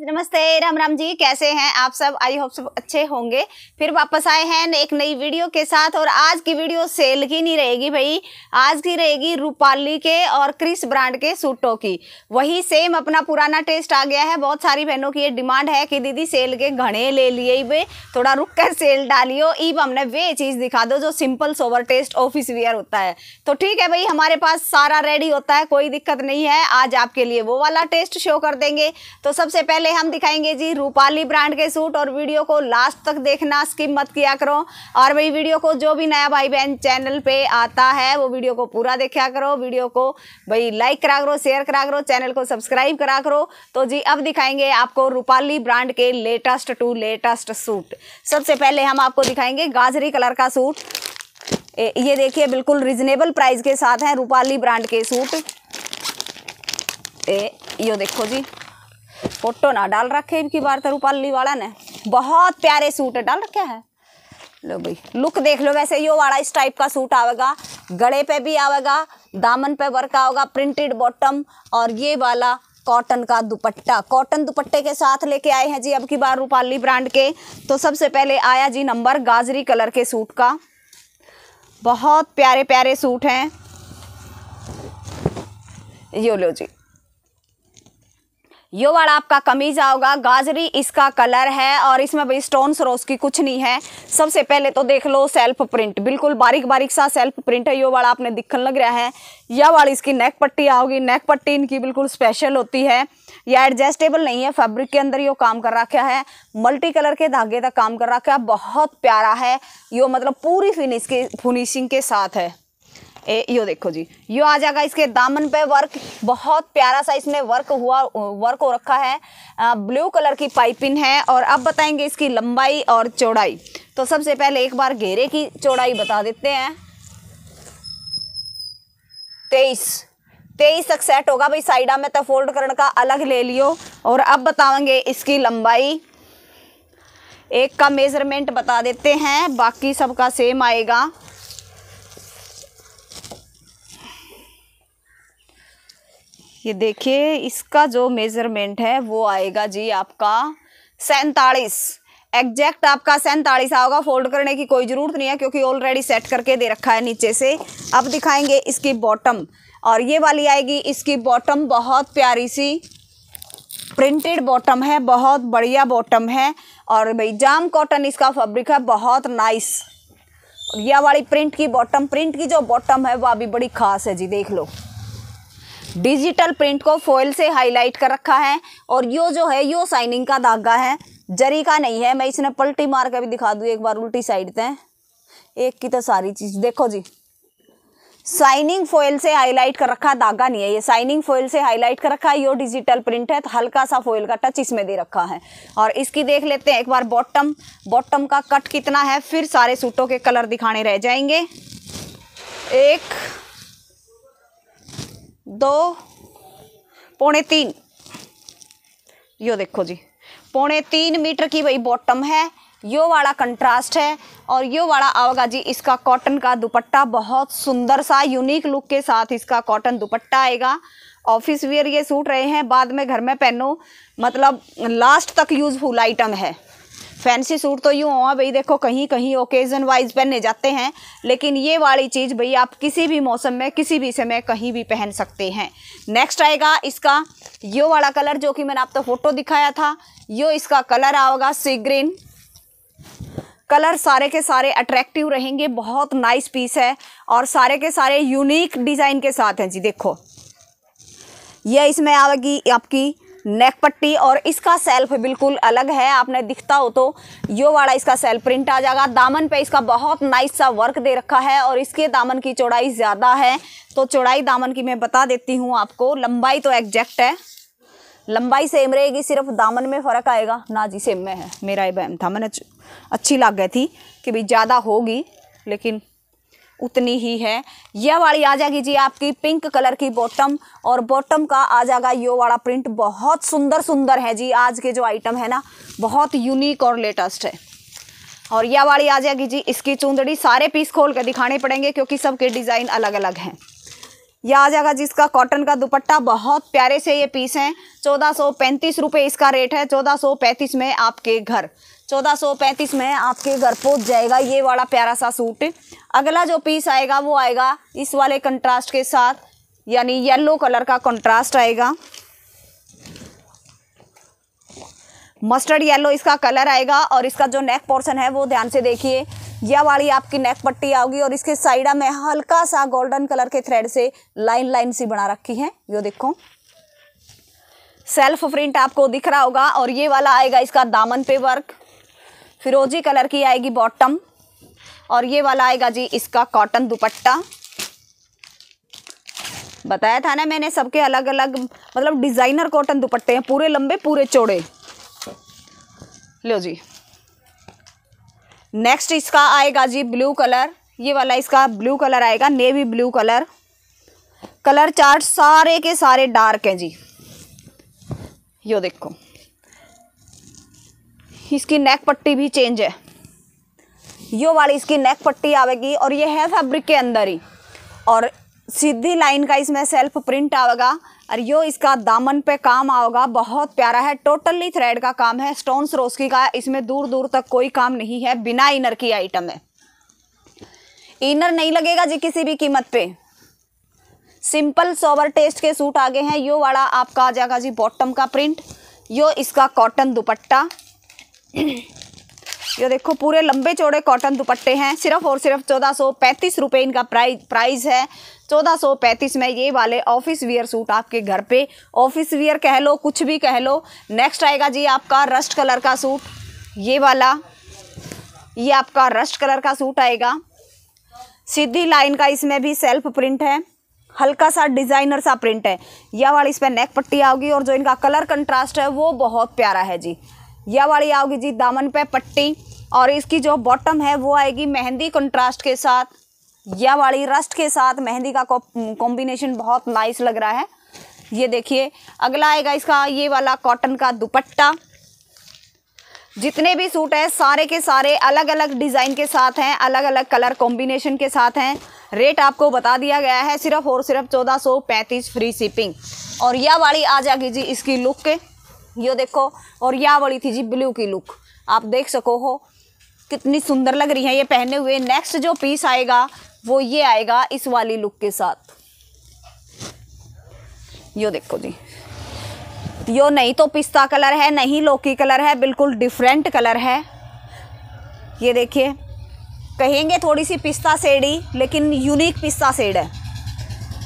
नमस्ते, राम राम जी, कैसे हैं आप सब? आई होप सब अच्छे होंगे। फिर वापस आए हैं एक नई वीडियो के साथ और आज की वीडियो सेल की नहीं रहेगी भाई। आज की रहेगी रूपाली के और क्रिस ब्रांड के सूटों की। वही सेम अपना पुराना टेस्ट आ गया है। बहुत सारी बहनों की ये डिमांड है कि दीदी सेल के घने ले लिए वे थोड़ा रुक कर सेल डालियो। ईब हमने वे चीज़ दिखा दो जो simple sober taste office wear होता है। तो ठीक है भाई, हमारे पास सारा रेडी होता है, कोई दिक्कत नहीं है। आज आपके लिए वो वाला टेस्ट शो कर देंगे। तो सबसे पहले पहले हम दिखाएँगे जी रूपाली ब्रांड के सूट और वीडियो को लास्ट तक देखना, स्किप मत किया करो। और भाई वीडियो को जो भी नया भाई बहन चैनल पे आता है, वो वीडियो को पूरा देखा करो। वीडियो को भाई लाइक करा करो शेयर करा करो चैनल को सब्सक्राइब करा करो। तो जी अब दिखाएँगे आपको रूपाली ब्रांड के लेटेस्ट टू लेटेस्ट सूट सबसे पहले हम आपको दिखाएँगे गाजरी कलर का सूट। ये देखिए, बिल्कुल रिजनेबल प्राइस के साथ हैं रूपाली ब्रांड के सूट। ए, यो देखो जी। फ़ोटो ना डाल रखे इनकी बार तो रूपाली वाला ने। बहुत प्यारे सूट डाल रखे है। लो भाई, लुक देख लो वैसे यो वाला इस टाइप का सूट आवेगा। गले पे भी आवेगा, दामन पे वर्क आवेगा प्रिंटेड बॉटम और ये वाला कॉटन का दुपट्टा। कॉटन दुपट्टे के साथ लेके आए हैं जी अब की बार रूपाली ब्रांड के। तो सबसे पहले आया जी नंबर गाजरी कलर के सूट का। बहुत प्यारे प्यारे सूट हैं। यो लो जी। यो वाला आपका कमीज आओगा, गाजरी इसका कलर है और इसमें भाई स्टोन सरोस की कुछ नहीं है। सबसे पहले तो देख लो सेल्फ प्रिंट बिल्कुल बारीक बारीक सा सेल्फ प्रिंट है, यो वाला आपने दिखन लग रहा है। यह वाली इसकी नेक पट्टी आओगी नेक पट्टी इनकी बिल्कुल स्पेशल होती है। यह एडजस्टेबल नहीं है फैब्रिक के अंदर यो काम कर रखा है। मल्टी कलर के धागे तक काम कर रखा है, बहुत प्यारा है। यो मतलब पूरी फिनिश के फिनिशिंग के साथ है। ए यो देखो जी। यो आ जाएगा इसके दामन पे वर्क बहुत प्यारा सा इसमें वर्क हुआ वर्क हो रखा है। आ, ब्लू कलर की पाइपिंग है और अब बताएँगे इसकी लंबाई और चौड़ाई। तो सबसे पहले एक बार घेरे की चौड़ाई बता देते हैं। तेईस। तेईस तक सेट होगा भाई। साइडा में तो फोल्ड करने का अलग ले लियो और अब बताएँगे इसकी लंबाई। एक का मेज़रमेंट बता देते हैं। बाकी सबका सेम आएगा। ये देखिए, इसका जो मेज़रमेंट है, वो आएगा जी आपका सैंतालीस। एग्जैक्ट आपका सैंतालीस आओगा फोल्ड करने की कोई ज़रूरत नहीं है, क्योंकि ऑलरेडी सेट करके दे रखा है नीचे से। अब दिखाएँगे इसकी बॉटम और ये वाली आएगी, इसकी बॉटम बहुत प्यारी सी। प्रिंटेड बॉटम है, बहुत बढ़िया बॉटम है। और भाई, जाम कॉटन इसका फैब्रिक है, बहुत नाइस यह वाली प्रिंट की बॉटम प्रिंट की जो बॉटम है वह भी बड़ी खास है जी, देख लो। डिजिटल प्रिंट को फॉइल से हाईलाइट कर रखा है और यो जो है, यो साइनिंग का धागा है। जरी का नहीं है, मैं इसने पलटी मार के भी दिखा दूँ एक बार उल्टी साइड से एक की तो सारी चीज़, देखो जी। साइनिंग फॉइल से हाईलाइट कर रखा धागा नहीं है, ये साइनिंग फॉइल से हाईलाइट कर रखा है, यो डिजिटल प्रिंट है तो हल्का सा फॉइल का टच इसमें दे रखा है। और इसकी देख लेते हैं, एक बार बॉटम बॉटम का कट कितना है, फिर सारे सूटों के कलर दिखाने रह जाएँगे। एक दो, पौने तीन। यो देखो जी, पौने तीन मीटर की भाई बॉटम है, यो वाला कंट्रास्ट है, और यो वाला आवेगा जी, इसका कॉटन का दुपट्टा बहुत सुंदर सा यूनिक लुक के साथ इसका कॉटन दुपट्टा आएगा। ऑफ़िस वेयर ये सूट रहे हैं, बाद में घर में पहनो मतलब लास्ट तक यूजफुल आइटम है। फैंसी सूट तो यूँ हुआ, भाई देखो कहीं कहीं ओकेजन वाइज पहने जाते हैं, लेकिन ये वाली चीज़ भाई आप किसी भी मौसम में, किसी भी समय कहीं भी पहन सकते हैं। नेक्स्ट आएगा इसका, यो वाला कलर जो कि मैंने आपको तो फ़ोटो दिखाया था, यो इसका कलर आएगा सी ग्रीन कलर सारे के सारे अट्रैक्टिव रहेंगे, बहुत नाइस पीस है, और सारे के सारे यूनिक डिज़ाइन के साथ हैं जी, देखो। यह इसमें आएगी आपकी नेक पट्टी और इसका सेल्फ बिल्कुल अलग है। आपने दिखता हो तो यो वाला इसका सेल्फ प्रिंट आ जाएगा। दामन पे इसका बहुत नाइस सा वर्क दे रखा है और इसके दामन की चौड़ाई ज़्यादा है। तो चौड़ाई दामन की मैं बता देती हूँ आपको। लंबाई तो एग्जैक्ट है। लंबाई सेम रहेगी, सिर्फ़ दामन में फ़र्क आएगा। ना जी सेम में है। मेरा ये बहम था। मैंने अच्छी लग गई थी कि भाई ज़्यादा होगी, लेकिन उतनी ही है। यह वाली आ जाएगी जी आपकी पिंक कलर की बॉटम और बॉटम का आ जाएगा यो वाला प्रिंट बहुत सुंदर सुंदर है जी आज के जो आइटम है ना, बहुत यूनिक और लेटेस्ट है। और यह वाली आ जाएगी जी इसकी चूंदड़ी। सारे पीस खोल कर दिखाने पड़ेंगे क्योंकि सबके डिज़ाइन अलग अलग हैं। यह आ जाएगा जिसका कॉटन का दुपट्टा। बहुत प्यारे से ये पीस हैं। चौदह सौ पैंतीस रुपये इसका रेट है। चौदह सौ पैंतीस में आपके घर। चौदह सौ पैंतीस में आपके घर पहुँच जाएगा ये वाला प्यारा सा सूट। अगला जो पीस आएगा वो आएगा इस वाले कंट्रास्ट के साथ, यानी येलो कलर का कंट्रास्ट आएगा। मस्टर्ड येलो इसका कलर आएगा और इसका जो नेक पोर्शन है वो ध्यान से देखिए। यह वाली आपकी नेक पट्टी आएगी और इसके साइडा में हल्का सा गोल्डन कलर के थ्रेड से लाइन लाइन सी बना रखी है। यो देखो। सेल्फ प्रिंट आपको दिख रहा होगा और ये वाला आएगा इसका दामन पे वर्क फिरोजी कलर की आएगी बॉटम। और ये वाला आएगा जी इसका कॉटन दुपट्टा। बताया था ना मैंने सबके अलग अलग मतलब डिज़ाइनर कॉटन दुपट्टे हैं, पूरे लंबे, पूरे चौड़े। लो जी। नेक्स्ट इसका आएगा जी ब्लू कलर ये वाला इसका ब्लू कलर आएगा navy blue colour colour chart सारे के सारे डार्क हैं जी। यो देखो। इसकी नेक पट्टी भी चेंज है। यो वाली इसकी नेक पट्टी आवेगी और ये है फैब्रिक के अंदर ही। और सीधी लाइन का इसमें सेल्फ प्रिंट आवेगा और यो इसका दामन पे काम आओगा, बहुत प्यारा है। टोटली थ्रेड का काम है स्टोन्स रोस्की का इसमें दूर दूर तक कोई काम नहीं है, बिना इनर की आइटम है। इनर नहीं लगेगा जी किसी भी कीमत पे। सिंपल सोवर टेस्ट के सूट आगे हैं। यो वाला आपका आ जाएगा जी बॉटम का प्रिंट यो इसका कॉटन दुपट्टा। ये देखो, पूरे लंबे चौड़े कॉटन दुपट्टे हैं। सिर्फ़ और सिर्फ़ चौदह सौ पैंतीस रुपये इनका प्राइस प्राइस है। चौदह सौ पैंतीस में ये वाले ऑफ़िस वियर सूट आपके घर पे। ऑफ़िस वियर कह लो, कुछ भी कह लो। नेक्स्ट आएगा जी आपका रस्ट कलर का सूट ये वाला, ये आपका रस्ट कलर का सूट आएगा। सीधी लाइन का इसमें भी सेल्फ प्रिंट है। हल्का सा डिज़ाइनर सा प्रिंट है। यह वाली इस पर नेक पट्टी आओगी और जो इनका कलर कंट्रास्ट है, वो बहुत प्यारा है जी। यह वाली आओगी जी दामन पे पट्टी, और इसकी जो बॉटम है, वो आएगी मेहंदी कंट्रास्ट के साथ। यह वाली रस्ट के साथ मेहंदी का कॉम्बिनेशन बहुत नाइस लग रहा है। ये देखिए, अगला आएगा इसका ये वाला कॉटन का दुपट्टा। जितने भी सूट हैं, सारे के सारे अलग अलग डिज़ाइन के साथ हैं अलग अलग कलर कॉम्बिनेशन के साथ हैं। रेट आपको बता दिया गया है, सिर्फ़ और सिर्फ़ चौदह सौ पैंतीस फ्री शिपिंग और यह वाली आ जाएगी जी इसकी लुक के। ये देखो, और यह वाली थी जी ब्लू की लुक आप देख सको हो, कितनी सुंदर लग रही है ये पहने हुए। नेक्स्ट जो पीस आएगा, वो ये आएगा इस वाली लुक के साथ। यो देखो जी। यो नहीं तो पिस्ता कलर है, नहीं लोकी कलर है, बिल्कुल डिफरेंट कलर है। ये देखिए, कहेंगे थोड़ी सी पिस्ता सेडी लेकिन यूनिक पिस्ता सेड है।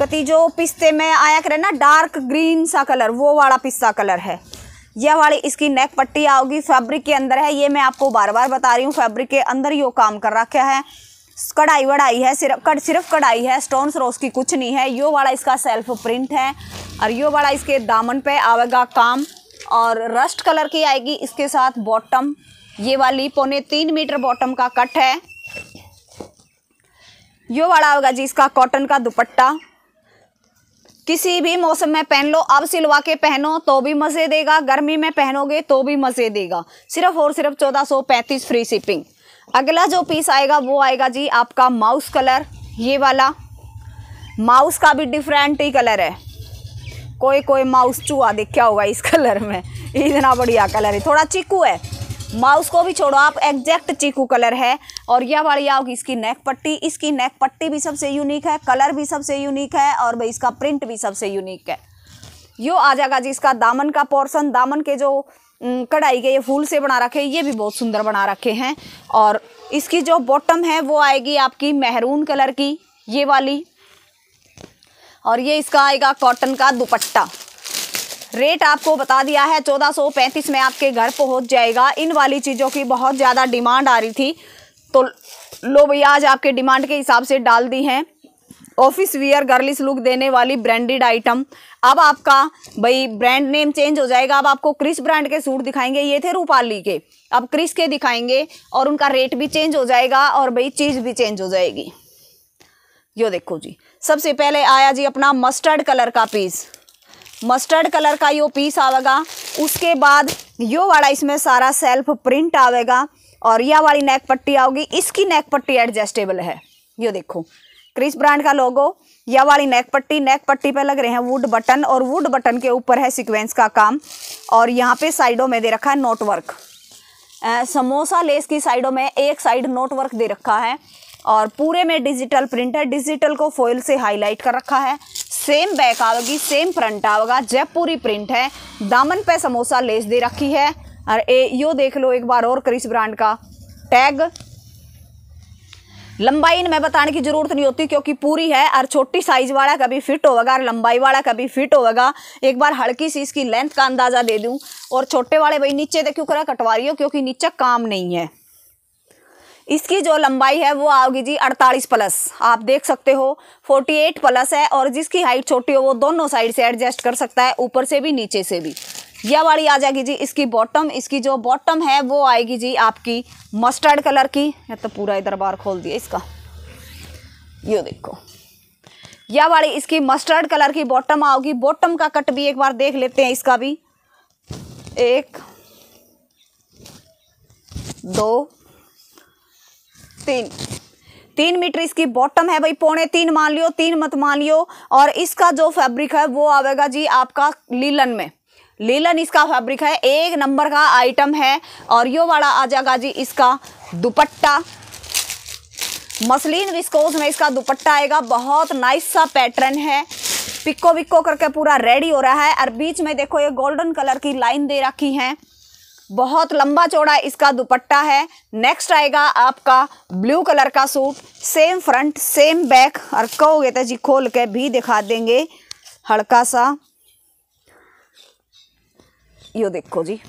कति जो पिस्ते में आया करे ना डार्क ग्रीन सा कलर वो वाला पिस्ता कलर है। यह वाली इसकी नेक पट्टी आओगी फैब्रिक के अंदर है, ये मैं आपको बार बार बता रही हूँ फैब्रिक के अंदर यो काम कर रखा है। कढ़ाई वढ़ाई है, सिर्फ़ कड़ सिर्फ़ कढ़ाई है स्टोन रोज की कुछ नहीं है, यो वाला इसका सेल्फ प्रिंट है, और यो वाला इसके दामन पे आवेगा काम, और रस्ट कलर की आएगी इसके साथ बॉटम ये वाली पौने तीन मीटर बॉटम का कट है। यो वाला होगा जी इसका कॉटन का दुपट्टा किसी भी मौसम में पहन लो। अब सिलवा के पहनो तो भी मज़े देगा। गर्मी में पहनोगे तो भी मज़े देगा। सिर्फ़ और सिर्फ़ चौदह सौ पैंतीस फ्री शिपिंग अगला जो पीस आएगा वो आएगा जी आपका माउस कलर ये वाला। माउस का भी डिफरेंट ही कलर है। कोई कोई माउस चूहा देखा होगा इस कलर में? इतना बढ़िया कलर है। थोड़ा चीकू है। माउस को भी छोड़ो, आप एग्जैक्ट चीकू कलर है और यह वाली आओगी इसकी नेक पट्टी। इसकी नेक पट्टी भी सबसे यूनिक है कलर भी सबसे यूनिक है और भाई इसका प्रिंट भी सबसे यूनिक है। यो आ जाएगा जी इसका दामन का पोर्सन दामन के जो कढ़ाई के ये फूल से बना रखे ये भी बहुत सुंदर बना रखे हैं और इसकी जो बॉटम है वो आएगी आपकी मेहरून कलर की, ये वाली। और ये इसका आएगा कॉटन का दुपट्टा। रेट आपको बता दिया है, चौदह सौ पैंतीस में आपके घर पहुँच जाएगा। इन वाली चीज़ों की बहुत ज़्यादा डिमांड आ रही थी। तो लो भैया, आज आपके डिमांड के हिसाब से डाल दी हैं। ऑफ़िस वियर गर्लिस लुक देने वाली ब्रांडेड आइटम। अब आपका, भाई, ब्रांड नेम चेंज हो जाएगा। अब आपको क्रिस ब्रांड के सूट दिखाएँगे। ये थे रूपाली के। अब क्रिस के दिखाएँगे और उनका रेट भी चेंज हो जाएगा और, भाई, चीज़ भी चेंज हो जाएगी। यो देखो जी। सबसे पहले आया जी अपना मस्टर्ड कलर का पीस। मस्टर्ड कलर का यो पीस आवेगा। उसके बाद यो वाला इसमें सारा सेल्फ प्रिंट आवेगा और यह वाली नेक पट्टी आओगी। इसकी नेक पट्टी एडजस्टेबल है। यो देखो। क्रिस ब्रांड का लोगो यह वाली नेक पट्टी। नेक पट्टी पे लग रहे हैं वुड बटन और वुड बटन के ऊपर है सीक्वेंस का काम। और यहाँ पे साइडों में दे रखा है नोट वर्क समोसा लेस की साइडों में एक साइड नोट वर्क दे रखा है। और पूरे में डिजिटल प्रिंट है। डिजिटल को फॉइल से हाईलाइट कर रखा है। सेम बैक आवेगी सेम फ्रंट आवेगा जयपुरी प्रिंट है। दामन पे समोसा लेस दे रखी है। और ए, यो देख लो एक बार और क्रिस ब्रांड का। टैग। लंबाई इनमें बताने की ज़रूरत नहीं होती क्योंकि पूरी है और छोटी साइज़ वाला कभी फिट होगा और लंबाई वाला कभी फिट होगा। एक बार हल्की सी इसकी लेंथ का अंदाज़ा दे दूँ। और छोटे वाले भाई नीचे देखो करा कटवा रही हो क्योंकि नीचे काम नहीं है। इसकी जो लंबाई है वो आओगी जी 48 प्लस। आप देख सकते हो 48 प्लस है और जिसकी हाइट छोटी हो वो दोनों साइड से एडजस्ट कर सकता है, ऊपर से भी, नीचे से भी। यह वाली आ जाएगी जी इसकी बॉटम। इसकी जो बॉटम है वो आएगी जी आपकी मस्टर्ड कलर की। या तो पूरा इधर बार खोल दिया इसका। यो देखो। यह वाली इसकी मस्टर्ड कलर की बॉटम आओगी। बॉटम का कट भी एक बार देख लेते हैं इसका भी। एक, दो तीन। तीन मीटर इसकी बॉटम है भाई, पौने तीन मान लियो तीन मत मान लियो और इसका जो फैब्रिक है, वो आवेगा जी आपका लीलन में। लीलन इसका फैब्रिक है, एक नंबर का आइटम है, और यो वाला आ जाएगा जी इसका दुपट्टा। मसलिन विस्कोस में इसका दुपट्टा आएगा, बहुत नाइस सा पैटर्न है। पिक्को विक्को करके पूरा रेडी हो रहा है, और बीच में देखो ये गोल्डन कलर की लाइन दे रखी है। बहुत लंबा चौड़ा इसका दुपट्टा है। नेक्स्ट आएगा आपका ब्लू कलर का suit same front same back और कहोगे तो जी खोल के भी दिखा देंगे। हल्का सा। यो देखो जी।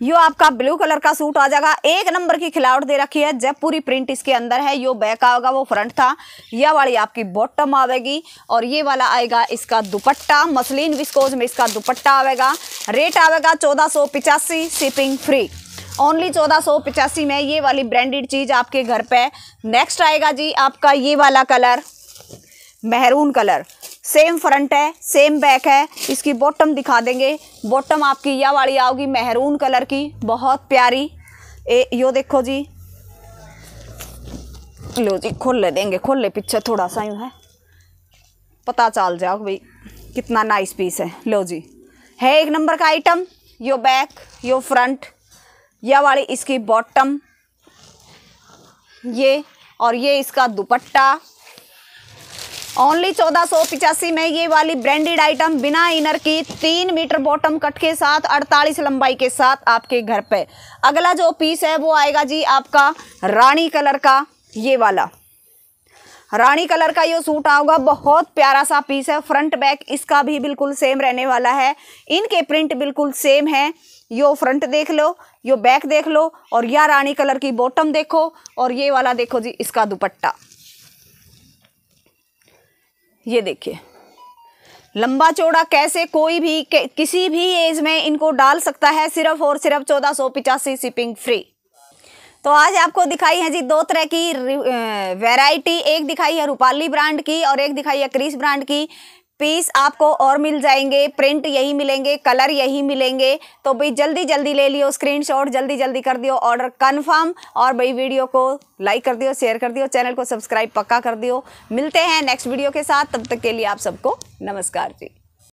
यो आपका ब्लू कलर का सूट आ जाएगा। एक नंबर की खिलावट दे रखी है। जयपुरी प्रिंट इसके अंदर है, यो बैक आएगा, वो फ्रंट था। यह वाली आपकी बॉटम आवेगी और ये वाला आएगा इसका दुपट्टा। मसलिन विस्कोज में इसका दुपट्टा आवेगा। रेट आवेगा चौदह शिपिंग फ्री ओनली चौदह सौ पिचासी में ये वाली ब्रांडेड चीज़ आपके घर पे नेक्स्ट आएगा जी आपका ये वाला colour maroon colour same front है, सेम बैक है। इसकी बॉटम दिखा देंगे। बॉटम आपकी यह वाली आओगी मेहरून कलर की। बहुत प्यारी। ए, यो देखो जी। लो जी, खोल ले देंगे, खोल ले पीछे थोड़ा सा यूँ है। पता चल जाओ भाई, कितना नाइस पीस है। लो जी। है एक नंबर का आइटम यो बैक यो फ्रंट यह वाली इसकी बॉटम ये, और ये इसका दुपट्टा। ओनली चौदह सौ पिचासी में ये वाली ब्रांडेड आइटम बिना इनर की तीन मीटर बॉटम कट के साथ, अड़तालीस लंबाई के साथ आपके घर पे। अगला जो पीस है वो आएगा जी आपका रानी कलर का, ये वाला। रानी कलर का ये सूट आऊगा बहुत प्यारा सा पीस है, फ्रंट बैक इसका भी बिल्कुल सेम रहने वाला है। इनके प्रिंट बिल्कुल सेम है, यो फ्रंट देख लो, यो बैक देख लो, और यह रानी कलर की बॉटम देखो, और ये वाला देखो जी, इसका दुपट्टा। ये देखिए। लंबा चौड़ा कैसे कोई भी किसी भी एज में इनको डाल सकता है सिर्फ़ और सिर्फ़ चौदह सौ पिचासी शिपिंग फ्री तो आज आपको दिखाई है जी दो तरह की वैरायटी एक दिखाई है रूपाली ब्रांड की और एक दिखाई है क्रिस ब्रांड की। पीस आपको और मिल जाएँगे प्रिंट यही मिलेंगे कलर यही मिलेंगे। तो भाई जल्दी जल्दी ले लियो स्क्रीनशॉट जल्दी जल्दी कर दियो ऑर्डर कंफर्म और भाई वीडियो को लाइक कर दियो शेयर कर दियो चैनल को सब्सक्राइब पक्का कर दियो। मिलते हैं नेक्स्ट वीडियो के साथ, तब तक के लिए आप सबको नमस्कार जी।